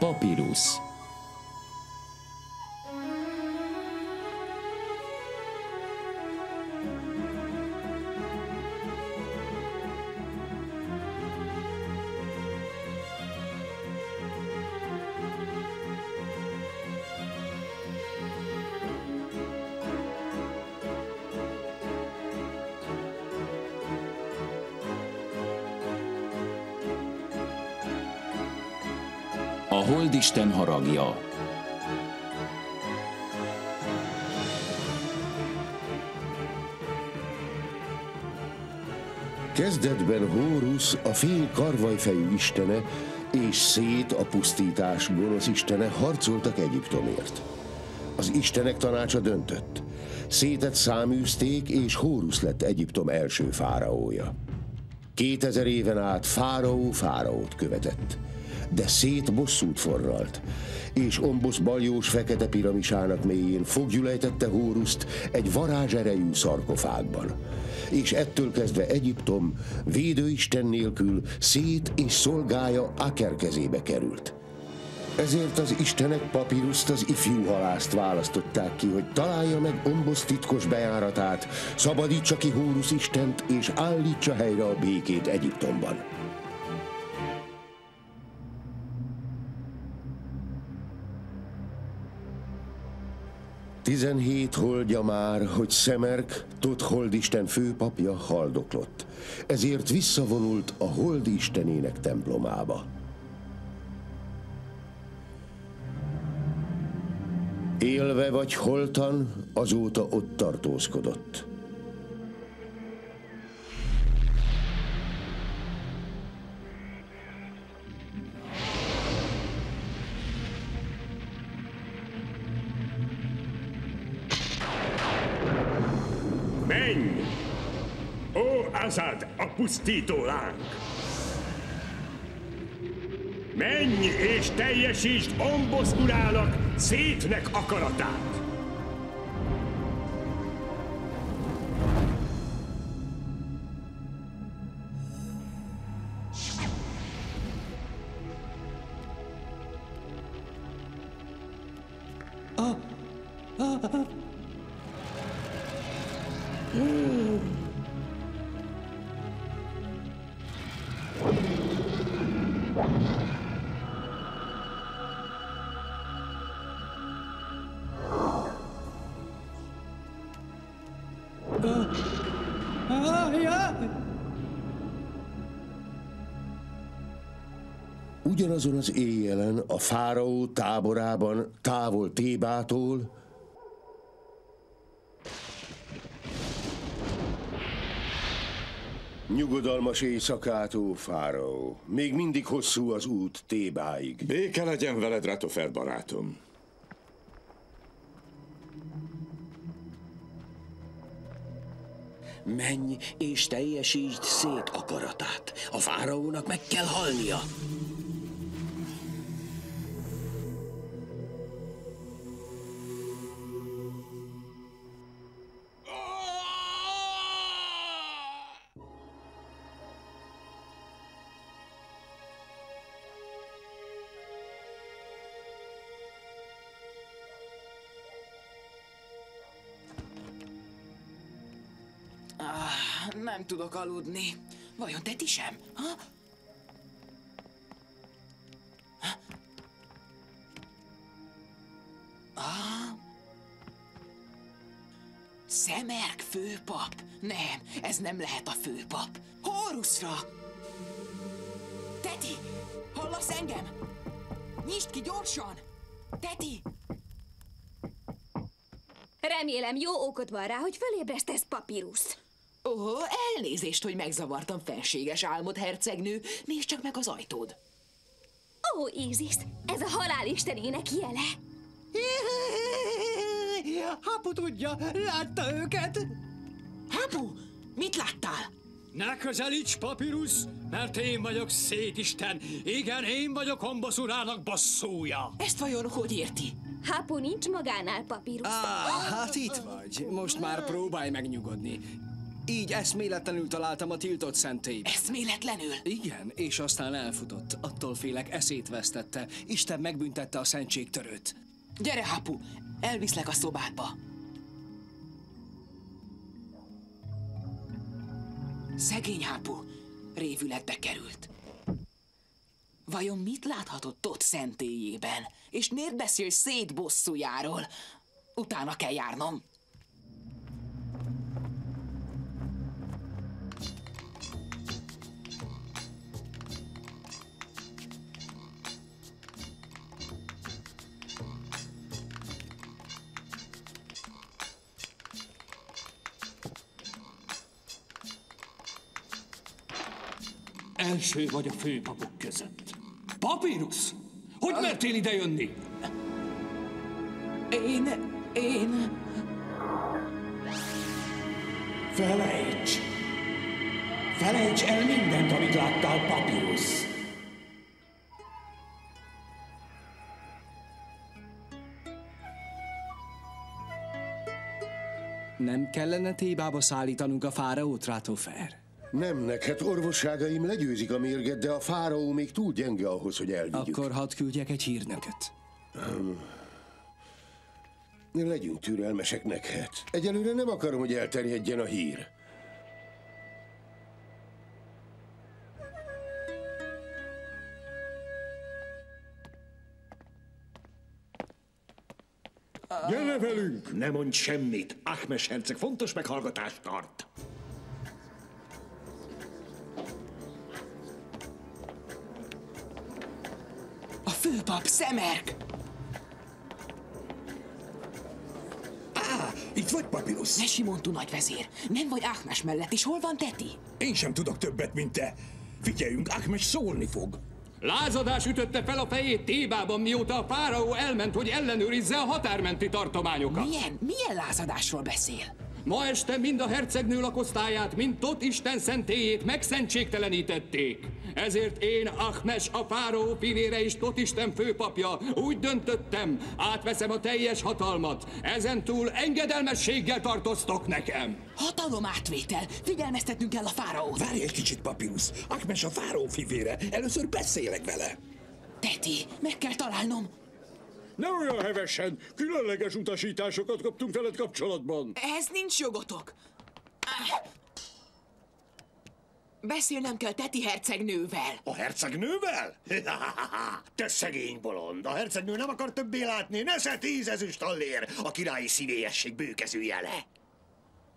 Papírus A holdisten haragja Kezdetben Hórusz, a fény karvajfejű istene, és Szét, a pusztítás gonosz istene harcoltak Egyiptomért. Az istenek tanácsa döntött. Szétet száműzték, és Hórusz lett Egyiptom első fáraója. Kétezer éven át fáraó fáraót követett de szét bosszút forralt, és Ombusz baljós fekete piramisának mélyén foggyulejtette Hóruszt egy varázserejű szarkofágban. És ettől kezdve Egyiptom védőisten nélkül szét és szolgája Aker kezébe került. Ezért az istenek papíruszt az ifjú halászt választották ki, hogy találja meg Ombosz titkos bejáratát, szabadítsa ki Hórusz istent és állítsa helyre a békét Egyiptomban. 17 holdja már, hogy Szemerk, Tot holdisten főpapja haldoklott. Ezért visszavonult a holdistenének templomába. Élve vagy holtan, azóta ott tartózkodott. Pusztító láng! Menj és teljesítsd Ombosz szétnek akaratát! Ugyanazon az éjjelen a fáraó táborában, távol Tébától, Nyugodalmas éjszakát, ó fáraó. Még mindig hosszú az út Tébáig. Béke legyen veled, Ratofer barátom. Menj és teljesítsd szét akaratát. A fáraónak meg kell halnia. Nem tudok aludni. Vajon te ti sem? Ha? ha? Ah. Szemerk főpap? Nem, ez nem lehet a főpap. Horusra! Teti, hallasz engem? Nyisd ki gyorsan! Teti! Remélem jó okod van rá, hogy fölébresztesz papíruszt. Ó, elnézést, hogy megzavartam felséges álmod, hercegnő. Nézd csak meg az ajtód. Ó, Ízis, ez a halálistenének jele. Hapu tudja, látta őket. Hapu, mit láttál? Ne közelíts, papírus, mert én vagyok szétisten. Igen, én vagyok Ombosz urának basszúja. Ezt vajon hogy érti? Hapu nincs magánál, papírus. Ah, hát itt vagy. Most már próbálj megnyugodni. Így eszméletlenül találtam a tiltott szentélyt. Eszméletlenül? Igen, és aztán elfutott. Attól félek, eszét vesztette. Isten megbüntette a szentségtörőt. Gyere, Hapu, elviszlek a szobádba. Szegény Hapu, révületbe került. Vajon mit láthatott ott szentélyében? És miért beszél szét bosszújáról? Utána kell járnom. Első vagy a főpapok között. Papírus! Hogy mertél ide jönni? Én... én... Felejts! Felejts el mindent, amit láttál, Papyrus! Nem kellene Tébába szállítanunk a fáraót, Rátófer? Nem neked, orvosságaim legyőzik a mérget, de a fáraó még túl gyenge ahhoz, hogy elvigyük. Akkor hadd küldjek egy hírnököt. Legyünk türelmesek neked. Egyelőre nem akarom, hogy elterjedjen a hír. Gyere velünk! Ne mondj semmit! Ahmes herceg fontos meghallgatást tart. Főpap, Szemerk! Itt vagy, Papyrus? Ne Simontú nagyvezér, nem vagy Áhmes mellett, és hol van Teti? Én sem tudok többet, mint te. Figyeljünk, Ahmes szólni fog. Lázadás ütötte fel a fejét Tébában, mióta a fáraó elment, hogy ellenőrizze a határmenti tartományokat. Milyen, milyen lázadásról beszél? Ma este mind a hercegnő lakosztályát, mind Tot Isten szentélyét megszentségtelenítették. Ezért én, Ahmes, a fáraó fivére és Tot Isten főpapja, úgy döntöttem, átveszem a teljes hatalmat. Ezen túl engedelmességgel tartoztok nekem. Hatalom átvétel, figyelmeztetnünk kell a fáraót. Várj egy kicsit, Papyrus. Ahmes a fáró fivére. Először beszélek vele. Teti, meg kell találnom. Ne olyan hevesen! Különleges utasításokat kaptunk veled kapcsolatban. Ehhez nincs jogotok. Beszélnem kell Teti hercegnővel. A hercegnővel? Te szegény bolond! A hercegnő nem akar többé látni, nesze tíz ezüst allér a királyi szívélyesség bőkező jele.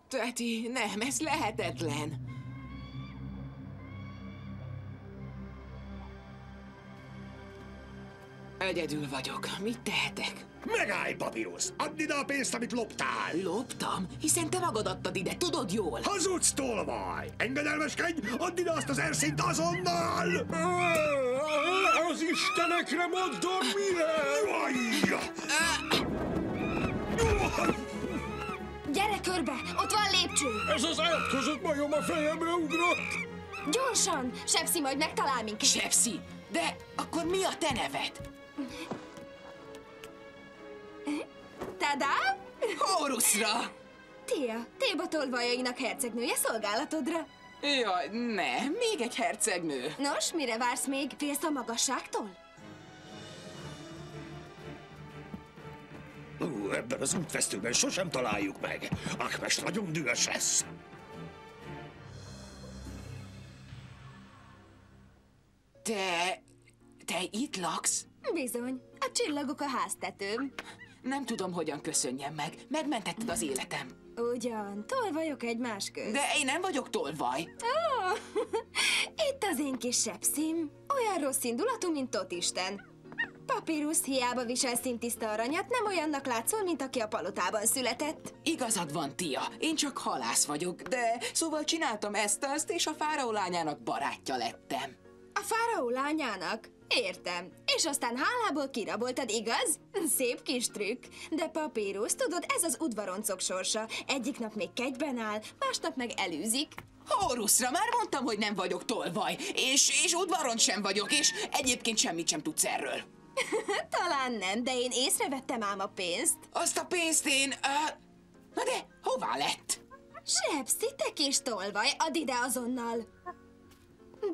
Teti, nem, ez lehetetlen. Egyedül vagyok. Mit tehetek? Megállj, Papyrus! Add ide a pénzt, amit loptál! Loptam? Hiszen te magad adtad ide, tudod jól. Hazudsz, tolvaj! Engedelmeskedj, add ide azt az erszint azonnal! Az istenekre mondom, mire? Gyere körbe, ott van lépcső. Ez az átkozott majom a fejemre ugrott! Gyorsan, Sepsi majd megtalál minket. Sepsi? De akkor mi a te neved? Tadá! Horusra! Tia, Téba tolvajainak hercegnője szolgálatodra. Jaj, ne, még egy hercegnő. Nos, mire vársz még? Félsz a magasságtól? Ú, ebben az útvesztőben sosem találjuk meg. Ahmes nagyon dühös lesz. Te... te itt laksz? Bizony, a csillagok a háztetőm. Nem tudom, hogyan köszönjem meg. Megmentetted az életem. Ugyan, tolvajok egymás közt. De én nem vagyok tolvaj. Ó, itt az én kis sepszim. Olyan rossz indulatú, mint Tot Isten. Papírus hiába visel szintiszta aranyat, nem olyannak látszol, mint aki a palotában született. Igazad van, Tia. Én csak halász vagyok, de szóval csináltam ezt-azt, és a fáraó lányának barátja lettem. A fáraó lányának? Értem. És aztán hálából kiraboltad, igaz? Szép kis trükk. De papírus, tudod, ez az udvaroncok sorsa. Egyik nap még kegyben áll, másnap meg elűzik. Horusra már mondtam, hogy nem vagyok tolvaj, és, és udvaron sem vagyok, és egyébként semmit sem tudsz erről. Talán nem, de én észrevettem ám a pénzt. Azt a pénzt én... Uh, na de, hová lett? Sepsi, te kis tolvaj, add ide azonnal!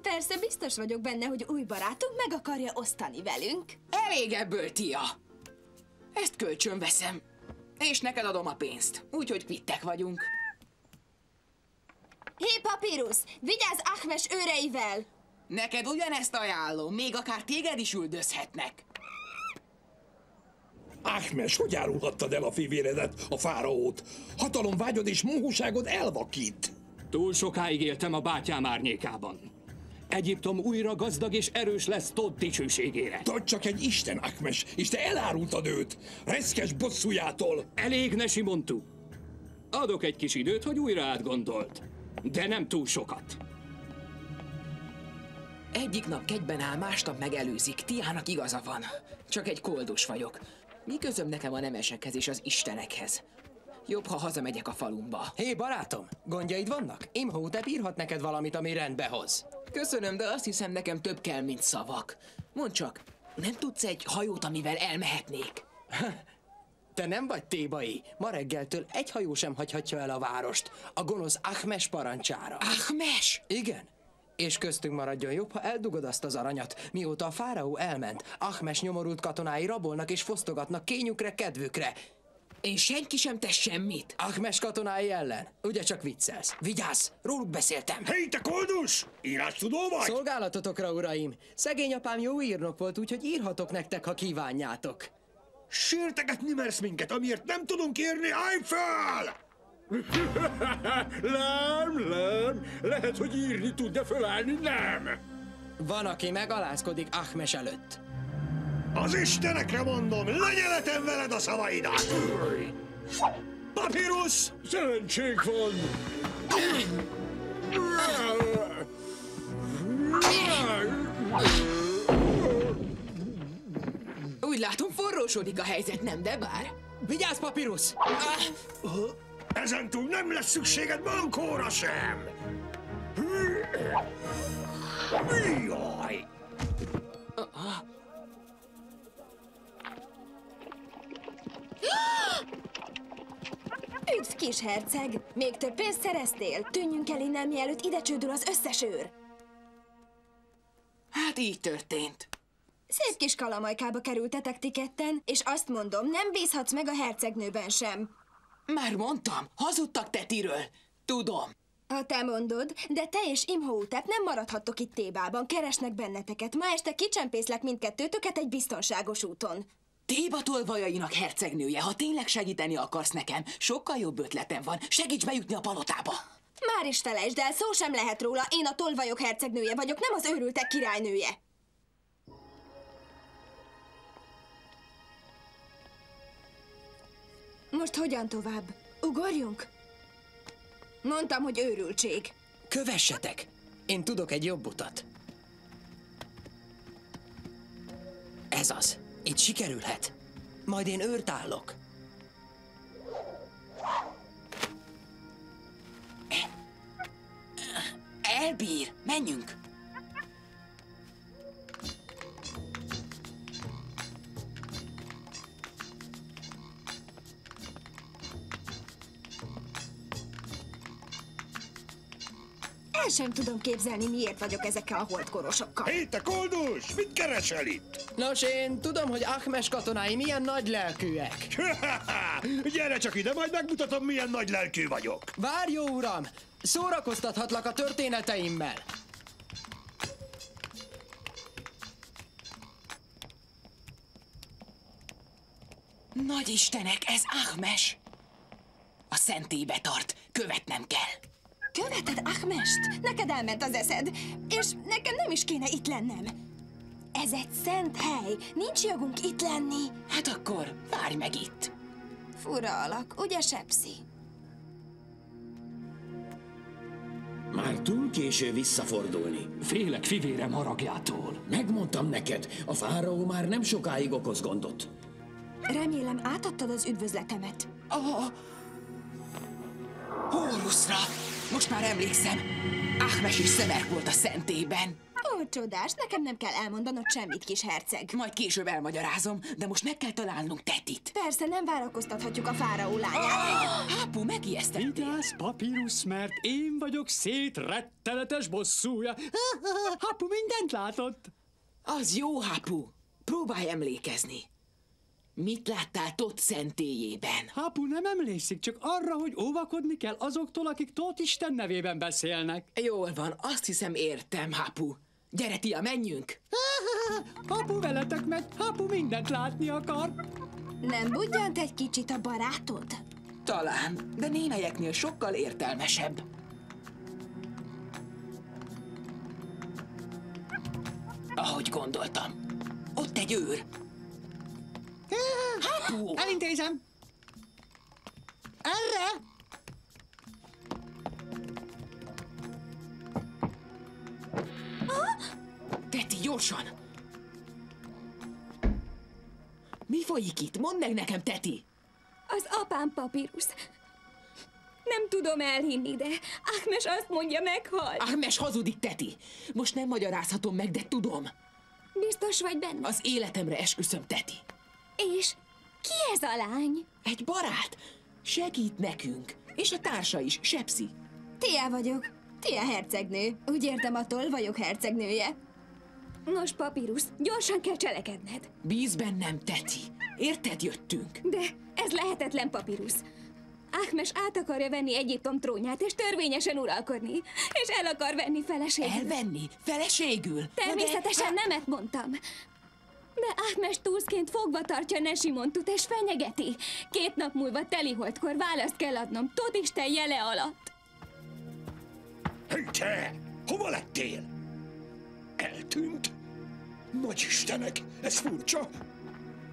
Persze biztos vagyok benne, hogy új barátunk meg akarja osztani velünk. Elég ebből, Tia. Ezt kölcsön veszem. És neked adom a pénzt. Úgyhogy kvittek vagyunk. Hé, papírus, vigyázz Ahmes őreivel! Neked ugyanezt ajánlom, még akár téged is üldözhetnek. Áhmes, hogy árulhattad el a fivéredet, a fáraót? Hatalomvágyod és mohóságod elvakít. Túl sokáig éltem a bátyám árnyékában. Egyiptom újra gazdag és erős lesz Todd dicsőségére. Todd csak egy isten, Áhmes, és te elárultad őt. Reszkes bosszújától. Elég, ne Simontu. Adok egy kis időt, hogy újra átgondolt. De nem túl sokat. Egyik nap kegyben áll, másnap megelőzik. Tiának igaza van. Csak egy koldus vagyok. Mi közöm nekem a nemesekhez és az istenekhez? Jobb, ha hazamegyek a falumba. Hé, barátom, gondjaid vannak? Imhotep írhat neked valamit, ami rendbe hoz. Köszönöm, de azt hiszem nekem több kell, mint szavak. Mondd csak, nem tudsz egy hajót, amivel elmehetnék? Te nem vagy tébai. Ma reggeltől egy hajó sem hagyhatja el a várost. A gonosz Ahmes parancsára. Ahmes? Igen. És köztünk maradjon jobb, ha eldugod azt az aranyat. Mióta a fáraó elment, Ahmes nyomorult katonái rabolnak és fosztogatnak kényükre, kedvükre. És senki sem tesz semmit. Ahmes katonái ellen. Ugye csak viccelsz. Vigyázz, róluk beszéltem. Hé, te koldus! Írás tudó vagy? Szolgálatotokra, uraim. Szegény apám jó írnok volt, úgyhogy írhatok nektek, ha kívánjátok. Sértegetni mersz minket, amiért nem tudunk írni, állj fel! nem, nem. Lehet, hogy írni tud, de fölállni nem. Van, aki megalázkodik Ahmes előtt. Az istenekre mondom, lenyeletem veled a szavaidat! Papírus! Szerencsénk van. Úgy látom, forrósodik a helyzet, nem de bár? Vigyázz, papírus! Ezentúl nem lesz szükséged bankóra sem! Jaj! Üdv, kis herceg! Még több pénzt szereztél? Tűnjünk el innen, mielőtt ide csődül az összes őr! Hát így történt. Szép kis kalamajkába kerültetek ti ketten, és azt mondom, nem bízhatsz meg a hercegnőben sem. Már mondtam, hazudtak Tetiről. Tudom. Ha te mondod, de te és Imhotep nem maradhattok itt Tébában, keresnek benneteket. Ma este kicsempészlek mindkettőtöket egy biztonságos úton. Téba tolvajainak hercegnője, ha tényleg segíteni akarsz nekem, sokkal jobb ötletem van. Segíts bejutni a palotába. Már is felejtsd el, szó sem lehet róla, én a tolvajok hercegnője vagyok, nem az őrültek királynője. Most hogyan tovább? Ugorjunk? Mondtam, hogy őrültség. Kövessetek! Én tudok egy jobb utat. Ez az. Itt sikerülhet. Majd én őrt állok. Elbír, menjünk. El sem tudom képzelni, miért vagyok ezekkel a holdkorosokkal. Hé, te koldus! Mit keresel itt? Nos, én tudom, hogy Ahmes katonái milyen nagy lelkűek. Gyere csak ide, majd megmutatom, milyen nagy lelkű vagyok. Várj, jó uram! Szórakoztathatlak a történeteimmel. Nagy Istenek, ez Ahmes. A szentébe tart, követnem kell. Követed Ahmest? Neked elment az eszed, és nekem nem is kéne itt lennem. Ez egy szent hely, nincs jogunk itt lenni. Hát akkor várj meg itt. Fura alak, ugye Sepsi? Már túl késő visszafordulni. Félek fivérem haragjától. Megmondtam neked, a fáraó már nem sokáig okoz gondot. Remélem átadtad az üdvözletemet. Oh. Hóruszra! Most már emlékszem. Ahmes is szemek volt a szentében. volt csodás, nekem nem kell elmondanod semmit, kis herceg. Majd később elmagyarázom, de most meg kell találnunk Tetit. Persze, nem várakoztathatjuk a fáraó lányát. Ah, Hápu, megijesztettél. Vigyázz, papírus, mert én vagyok szét rettenetes bosszúja. Hapu mindent látott. Az jó, Hápu. Próbálj emlékezni. Mit láttál Tot szentélyében? Hapu nem emlékszik, csak arra, hogy óvakodni kell azoktól, akik Tóth Isten nevében beszélnek. Jól van, azt hiszem értem, Hápu. Gyere, Tia, menjünk! Hapu veletek megy, Hapu mindent látni akar. Nem budjant egy kicsit a barátod? Talán, de némelyeknél sokkal értelmesebb. Ahogy gondoltam. Ott egy őr. Hápu! Elintézem. Erre? Teti, gyorsan! Mi folyik itt? Mondd meg nekem, Teti! Az apám papírus. Nem tudom elhinni, de Ahmes azt mondja, meghalt. Ahmes hazudik, Teti! Most nem magyarázhatom meg, de tudom. Biztos vagy benne? Az életemre esküszöm, Teti. És ki ez a lány? Egy barát. Segít nekünk. És a társa is, Sepsi. Tia vagyok. Tia hercegnő. Úgy értem, attól vagyok hercegnője. Nos, papírus, gyorsan kell cselekedned. Bíz bennem, Teti. Érted, jöttünk. De ez lehetetlen, papírus. Ahmes át akarja venni Egyiptom trónját, és törvényesen uralkodni. És el akar venni feleségül. Elvenni? Feleségül? Természetesen nemet mondtam. De Ahmes túlszként fogva tartja Nesimontut és fenyegeti. Két nap múlva teliholdkor választ kell adnom Isten jele alatt. Hé, te! Hova lettél? Eltűnt? Nagy Istenek, ez furcsa.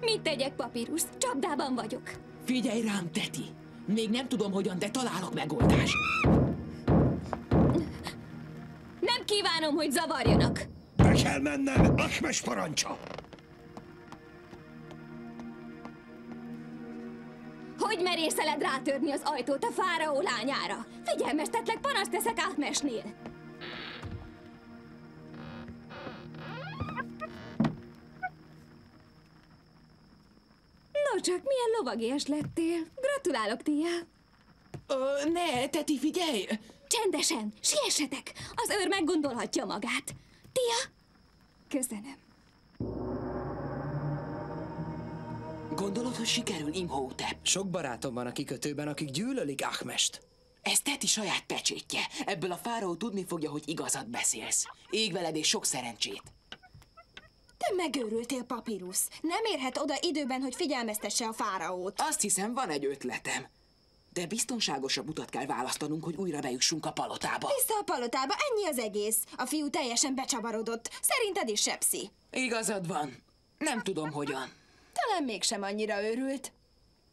Mit tegyek, papírus? Csapdában vagyok. Figyelj rám, Teti! Még nem tudom hogyan, de találok megoldást. Nem kívánom, hogy zavarjanak. Be kell mennem, Ahmes parancsa. Hogy merészeled rátörni az ajtót a fáraó lányára? Figyelmeztetlek, panaszt teszek Ahmesnél. No csak, milyen lovagias lettél. Gratulálok, Tia. Ö, ne, Teti, figyelj! Csendesen, siessetek! Az őr meggondolhatja magát. Tia? Köszönöm. Gondolod, hogy sikerül, Imhotep? Sok barátom van a kikötőben, akik gyűlölik Ahmest. Ez Teti saját pecsétje. Ebből a fáraó tudni fogja, hogy igazat beszélsz. Ég veled és sok szerencsét. Te megőrültél, papírus. Nem érhet oda időben, hogy figyelmeztesse a fáraót. Azt hiszem, van egy ötletem. De biztonságosabb utat kell választanunk, hogy újra bejussunk a palotába. Vissza a palotába, ennyi az egész. A fiú teljesen becsavarodott. Szerinted is sepsi. Igazad van. Nem tudom hogyan. Talán mégsem annyira őrült.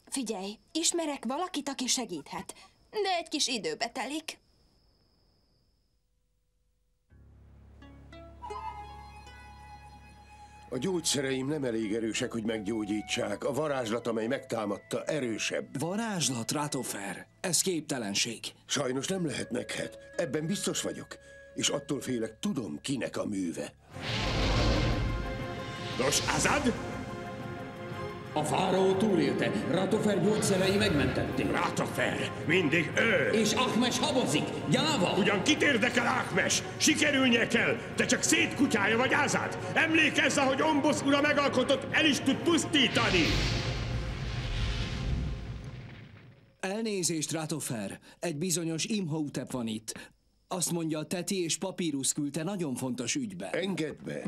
Figyelj, ismerek valakit, aki segíthet. De egy kis időbe telik. A gyógyszereim nem elég erősek, hogy meggyógyítsák. A varázslat, amely megtámadta, erősebb. Varázslat, Ratofer. Ez képtelenség. Sajnos nem lehet meghet. Ebben biztos vagyok. És attól félek, tudom, kinek a műve. Nos, Azad? A fáraó túlélte, Ratofer gyógyszerei megmentették. Ratofer, mindig ő! És Ahmes habozik, gyáva! Ugyan kit érdekel Ahmes? Sikerülnie kell! Te csak szétkutyája vagy Azad! Emlékezz, ahogy Ombosz ura megalkotott, el is tud pusztítani! Elnézést, Ratofer. Egy bizonyos Imhotep van itt. Azt mondja, Teti és Papírus küldte nagyon fontos ügybe. Engedd be!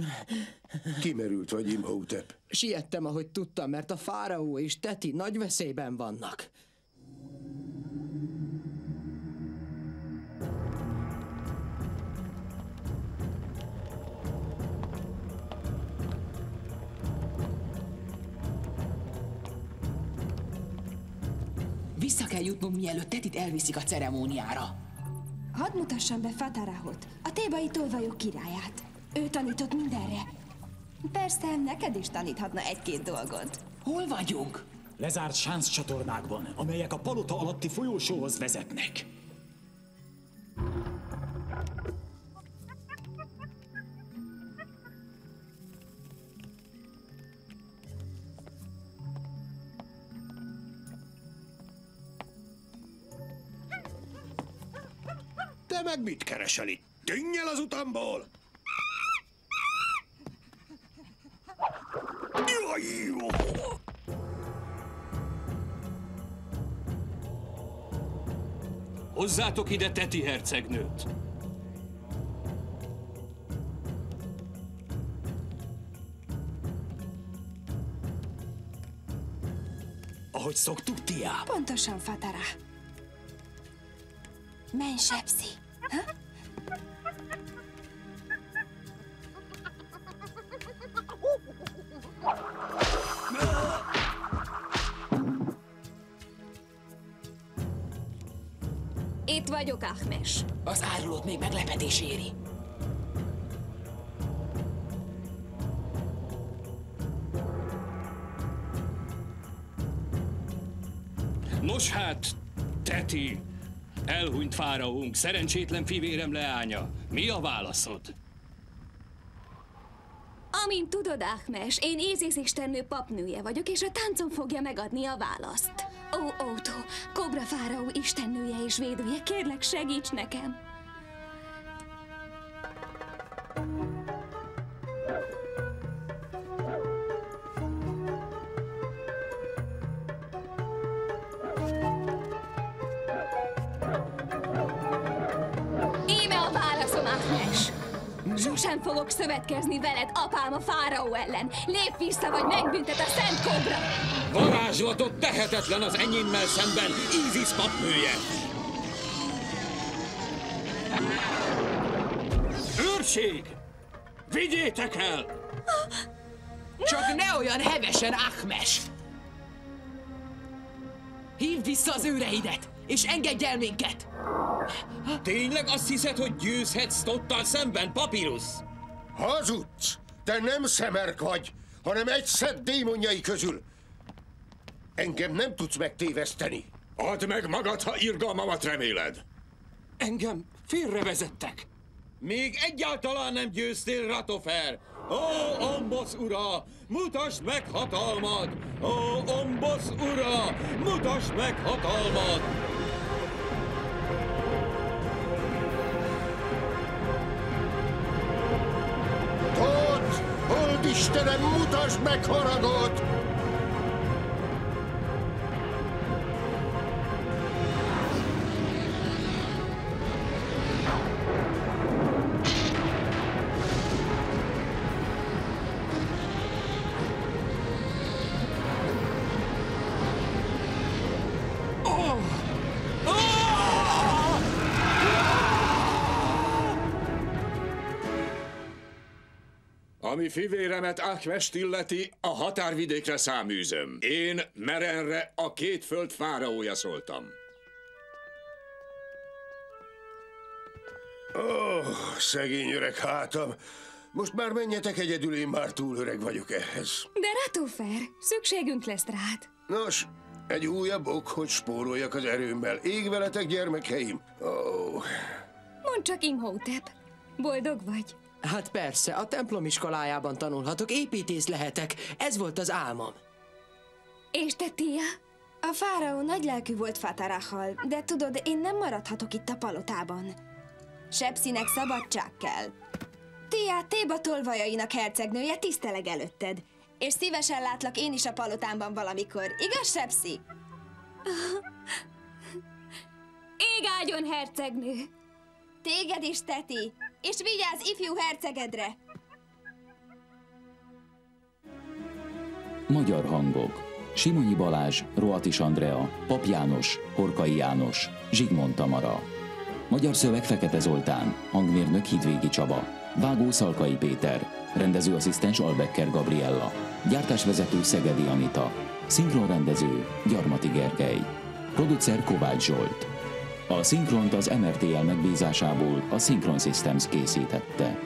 Kimerült vagy, Imhotep. Siettem, ahogy tudtam, mert a fáraó és Teti nagy veszélyben vannak. Vissza kell jutnunk, mielőtt Tetit elviszik a ceremóniára. Hadd mutassam be Fatarahot, a tébai tolvajok királyát. Ő tanított mindenre. Persze, neked is taníthatna egy-két dolgot. Hol vagyunk? Lezárt sánc csatornákban, amelyek a palota alatti folyósóhoz vezetnek. Meg mit keresel itt? Tűnj el az utamból! Jaj, jó! Hozzátok ide Teti hercegnőt! Ahogy szoktuk, Tia? Pontosan, Fatara. Menj, Sepsi. Itt vagyok, Ahmes. Az árulót még meglepetés éri. Nos hát, Teti, elhunyt fáraónk, szerencsétlen fivérem leánya. Mi a válaszod? Amint tudod, Ahmes, én istennő papnője vagyok, és a táncom fogja megadni a választ. Ó, Ótó, Kobra fáraó istennője és védője, kérlek segíts nekem! Fogok szövetkezni veled, apám a fáraó ellen. Lép vissza, vagy megbüntet a szent kobra! Varázslatot tehetetlen az enyémmel szemben, Ízis papnője! Őrség! Vigyétek el! Csak ne olyan hevesen, Ahmes! Hívd vissza az őreidet, és engedj el minket! Tényleg azt hiszed, hogy győzhetsz Tottal szemben, Papyrus? Hazudsz! Te nem szemerk vagy, hanem egy szed démonjai közül. Engem nem tudsz megtéveszteni. Add meg magad, ha irgalmamat reméled! Engem félrevezettek. Még egyáltalán nem győztél, Ratofer! Ó, Ombosz ura, mutasd meg hatalmad! Ó, Ombosz ura, mutasd meg hatalmad! Istenem, mutasd meg haragot! Fivéremet Ákvest illeti, a határvidékre száműzöm. Én Merenre a két föld fáraója szóltam. Ó, oh, szegény öreg hátam. Most már menjetek egyedül, én már túl öreg vagyok ehhez. De Ratofer, szükségünk lesz rád. Nos, egy újabb ok, hogy spóroljak az erőmmel. Ég veletek, gyermekeim. Ó, oh. Mondd csak, Imhotep. Boldog vagy? Hát persze, a templom iskolájában tanulhatok, építész lehetek. Ez volt az álmom. És te, Tia? A fáraó nagylelkű volt Fatarahal, de tudod, én nem maradhatok itt a palotában. Sepsinek szabadság kell. Tia, Téba tolvajainak hercegnője tiszteleg előtted. És szívesen látlak én is a palotámban valamikor, igaz, Sepsi? Ég áldjon, hercegnő! Téged is, Teti! És vigyázz ifjú hercegedre! Magyar hangok. Simonyi Balázs, Roatis Andrea, Pap János, Horkai János, Zsigmond Tamara. Magyar szöveg Fekete Zoltán, hangmérnök Hidvégi Csaba, vágó Szalkai Péter, rendezőasszisztens Albecker Gabriella, gyártásvezető Szegedi Anita, szinkronrendező Gyarmati Gergely, producer Kovács Zsolt. A szinkront az MRTL megbízásából a Synchron Systems készítette.